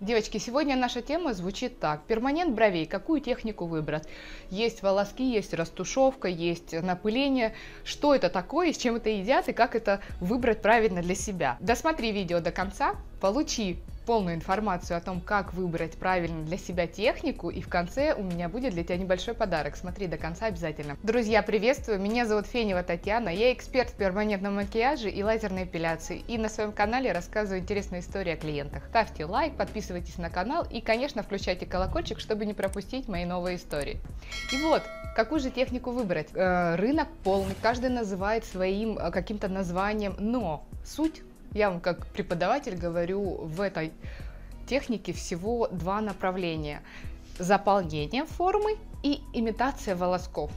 Девочки, сегодня наша тема звучит так. Перманент бровей. Какую технику выбрать? Есть волоски, есть растушевка, есть напыление. Что это такое, с чем это едят и как это выбрать правильно для себя? Досмотри видео до конца, получи полную информацию о том, как выбрать правильно для себя технику, и в конце у меня будет для тебя небольшой подарок. Смотри до конца обязательно. Друзья, приветствую! Меня зовут Фенева Татьяна, я эксперт в перманентном макияже и лазерной эпиляции, и на своем канале рассказываю интересные истории о клиентах. Ставьте лайк, подписывайтесь на канал и, конечно, включайте колокольчик, чтобы не пропустить мои новые истории. И вот, какую же технику выбрать? Э, рынок полный, каждый называет своим э, каким-то названием, но суть я вам как преподаватель говорю, в этой технике всего два направления. Заполнение формы и имитация волосков.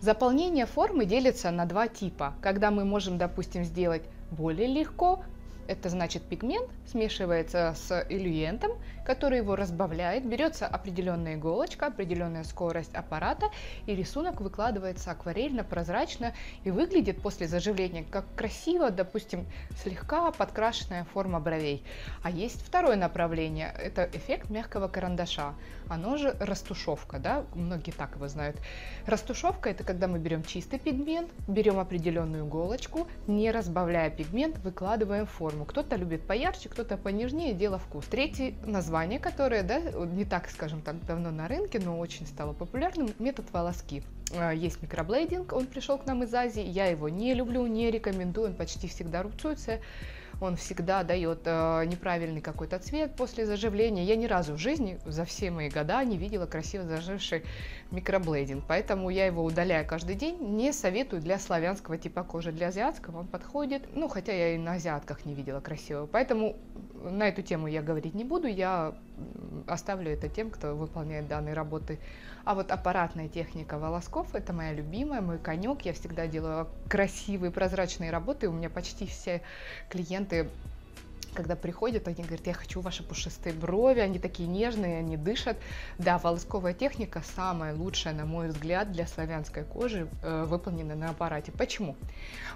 Заполнение формы делится на два типа. Когда мы можем, допустим, сделать более легко, это значит пигмент смешивается с илюентом, который его разбавляет, берется определенная иголочка, определенная скорость аппарата, и рисунок выкладывается акварельно, прозрачно и выглядит после заживления как красиво, допустим, слегка подкрашенная форма бровей. А есть второе направление, это эффект мягкого карандаша, оно же растушевка, да, многие так его знают. Растушевка это когда мы берем чистый пигмент, берем определенную иголочку, не разбавляя пигмент, выкладываем форму по-разному. Кто-то любит поярче, кто-то понежнее, дело вкус. Третье название, которое да, не так, скажем так, давно на рынке, но очень стало популярным, метод волоски. А, есть микроблейдинг, он пришел к нам из Азии, я его не люблю, не рекомендую, он почти всегда рубцуется он всегда дает э, неправильный какой-то цвет после заживления. Я ни разу в жизни за все мои года не видела красиво заживший микроблейдинг, поэтому я его удаляю каждый день. Не советую для славянского типа кожи, для азиатского он подходит, ну хотя я и на азиатках не видела красивого, поэтому на эту тему я говорить не буду, я оставлю это тем, кто выполняет данные работы. А вот аппаратная техника волосков – это моя любимая, мой конек. Я всегда делаю красивые прозрачные работы. У меня почти все клиенты когда приходят, они говорят, я хочу ваши пушистые брови, они такие нежные, они дышат. Да, волосковая техника самая лучшая, на мой взгляд, для славянской кожи, э, выполнена на аппарате. Почему?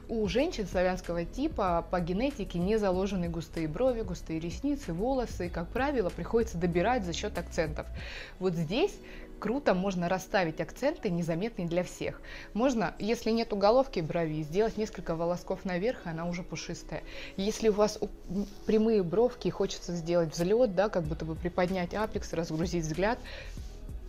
У женщин славянского типа по генетике не заложены густые брови, густые ресницы, волосы, как правило, приходится добирать за счет акцентов. Вот здесь круто можно расставить акценты незаметные для всех. Можно, если нет уголовки брови, сделать несколько волосков наверх, и она уже пушистая. Если у вас прямые бровки и хочется сделать взлет, да, как будто бы приподнять апекс, разгрузить взгляд,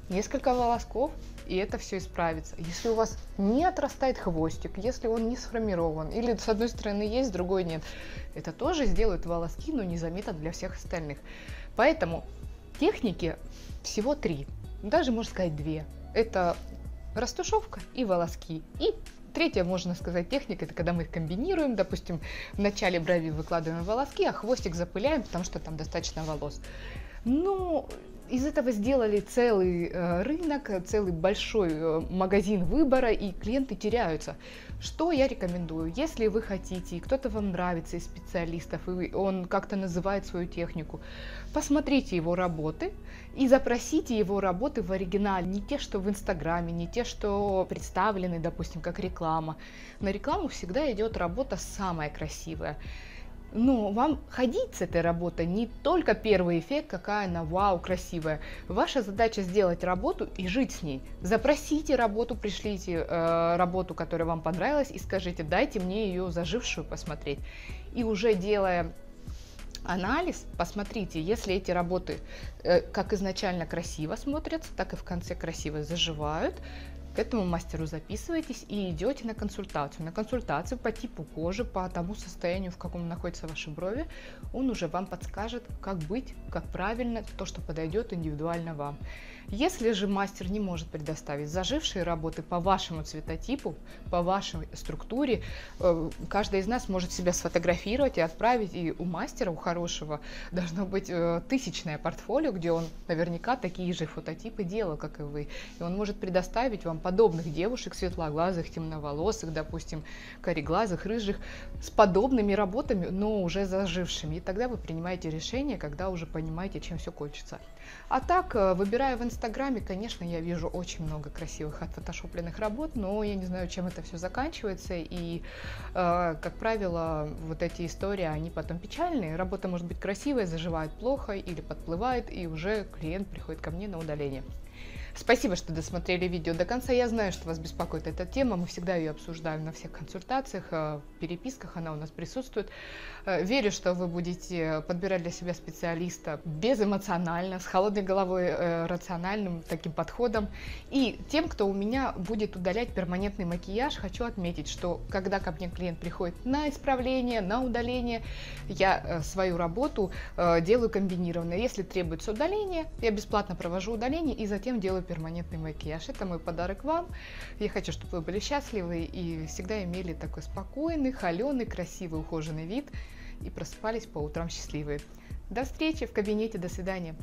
несколько волосков, и это все исправится. Если у вас не отрастает хвостик, если он не сформирован, или с одной стороны есть, с другой нет, это тоже сделают волоски, но незаметно для всех остальных. Поэтому техники всего три даже можно сказать две. Это растушевка и волоски. И третья, можно сказать, техника, это когда мы их комбинируем, допустим, в начале брови выкладываем волоски, а хвостик запыляем, потому что там достаточно волос. Ну, из этого сделали целый э, рынок, целый большой э, магазин выбора, и клиенты теряются. Что я рекомендую? Если вы хотите, и кто-то вам нравится из специалистов, и он как-то называет свою технику, посмотрите его работы и запросите его работы в оригинале. Не те, что в Инстаграме, не те, что представлены, допустим, как реклама. На рекламу всегда идет работа самая красивая. Но вам ходить с этой работой не только первый эффект, какая она вау, красивая. Ваша задача сделать работу и жить с ней. Запросите работу, пришлите э, работу, которая вам понравилась, и скажите, дайте мне ее зажившую посмотреть. И уже делая анализ, посмотрите, если эти работы э, как изначально красиво смотрятся, так и в конце красиво заживают, к этому мастеру записываетесь и идете на консультацию. На консультацию по типу кожи, по тому состоянию, в каком находятся ваши брови, он уже вам подскажет, как быть, как правильно, то, что подойдет индивидуально вам. Если же мастер не может предоставить зажившие работы по вашему цветотипу, по вашей структуре, э, каждый из нас может себя сфотографировать и отправить, и у мастера, у хорошего, должно быть э, тысячное портфолио, где он наверняка такие же фототипы делал, как и вы. И он может предоставить вам подобных девушек, светлоглазых, темноволосых, допустим, кореглазых, рыжих, с подобными работами, но уже зажившими. И тогда вы принимаете решение, когда уже понимаете, чем все кончится. А так, э, выбирая в Инстаграме, конечно, я вижу очень много красивых отфотошопленных работ, но я не знаю, чем это все заканчивается. И, э, как правило, вот эти истории, они потом печальные. Работа может быть красивая, заживает плохо или подплывает, и уже клиент приходит ко мне на удаление. Спасибо, что досмотрели видео до конца. Я знаю, что вас беспокоит эта тема. Мы всегда ее обсуждаем на всех консультациях, э, переписках. Она у нас присутствует. Э, верю, что вы будете подбирать для себя специалиста безэмоционально, с холодной головой, э, рациональным таким подходом. И тем, кто у меня будет удалять перманентный макияж, хочу отметить, что когда ко мне клиент приходит на исправление, на удаление, я свою работу делаю комбинированно. Если требуется удаление, я бесплатно провожу удаление и затем делаю перманентный макияж. Это мой подарок вам. Я хочу, чтобы вы были счастливы и всегда имели такой спокойный, холеный, красивый, ухоженный вид и просыпались по утрам счастливые. До встречи в кабинете, до свидания.